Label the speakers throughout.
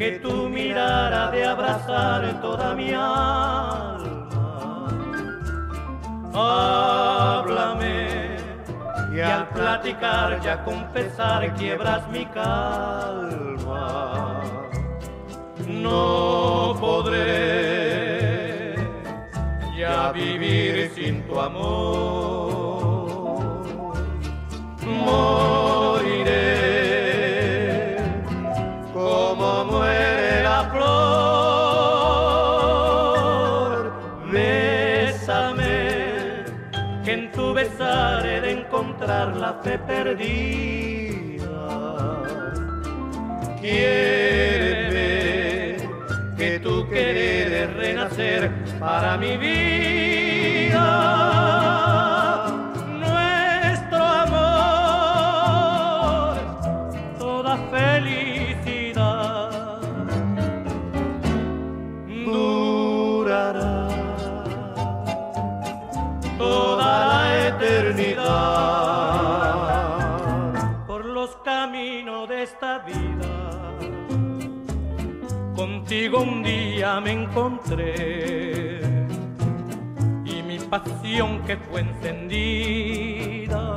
Speaker 1: Que tu mirara de abrazar toda mi alma. Háblame y al platicar ya confesar quiebras mi calma. No podré vivir sin tu amor. Moriré como muere la flor. Bésame, que en tu besar he de encontrar la fe perdida. Tu querer renacer para mi vida. Nuestro amor, toda felicidad durará toda la eternidad por los caminos de esta vida. Contigo un día me encontré y mi pasión que fue encendida,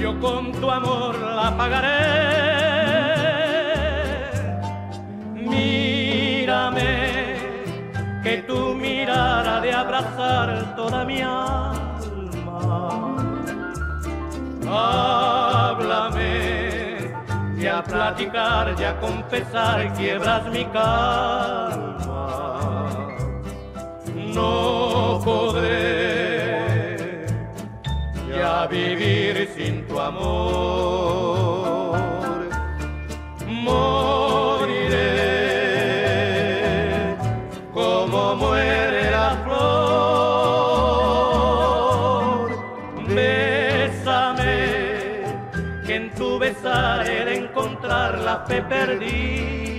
Speaker 1: yo con tu amor la pagaré. Mírame, que tu mirada de abrazar toda mi alma. Platicar y a confesar quiebras mi calma. No podré ya vivir sin tu amor. Moriré como muere la flor. En tu besar he de encontrar la fe perdida.